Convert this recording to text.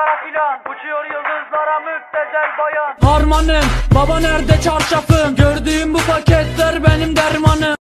sigara filan. Uçuyor yıldızlara müptezel bayan. Harmanım baba nerede çarşafım? Gördüğüm bu paketler benim dermanım.